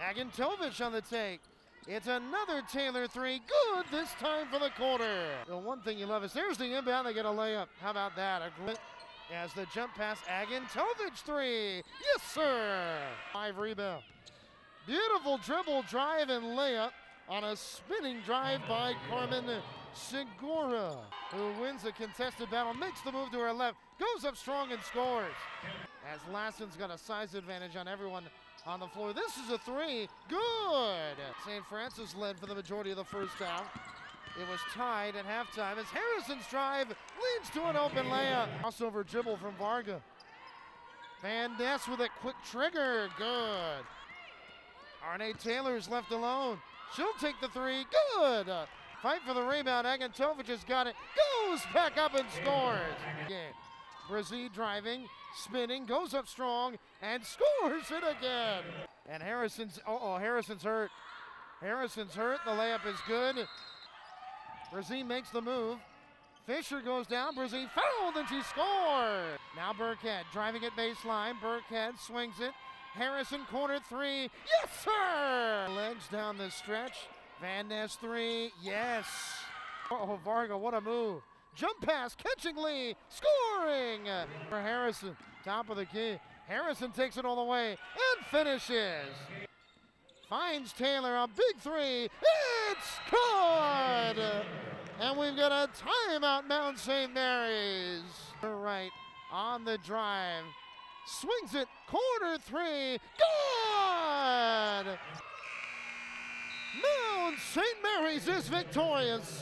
Agantovich on the take. It's another Taylor three. Good this time for the quarter. The one thing you love is there's the inbound. They get a layup. How about that? A as the jump pass. Agantovich three. Yes, sir. Five rebound. Beautiful dribble, drive, and layup on a spinning drive by Carmen Segura, who wins the contested battle, makes the move to her left, goes up strong and scores. As Lassen's got a size advantage on everyone on the floor. This is a three. Good. St. Francis led for the majority of the first half. It was tied at halftime as Harrison's drive leads to an open layup. Crossover dribble from Varga. Van Ness with a quick trigger. Good. Aryna Taylor's left alone. She'll take the three. Good. Fight for the rebound. Agantovich has got it. Goes back up and scores. Brazil driving, spinning, goes up strong, and scores it again. And Harrison's, oh, Harrison's hurt. Harrison's hurt. The layup is good. Brazil makes the move. Fisher goes down. Brazil fouled, and she scores. Now Burkhead driving at baseline. Burkhead swings it. Harrison corner three. Yes, sir! Legs down the stretch. Van Ness three. Yes. Oh, Varga, what a move. Jump pass, catching Lee, scoring for Harrison. Top of the key. Harrison takes it all the way and finishes. Finds Taylor a big three. It's good! And we've got a timeout, Mount St. Mary's. Right on the drive. Swings it, corner three. Good! Mount St. Mary's is victorious.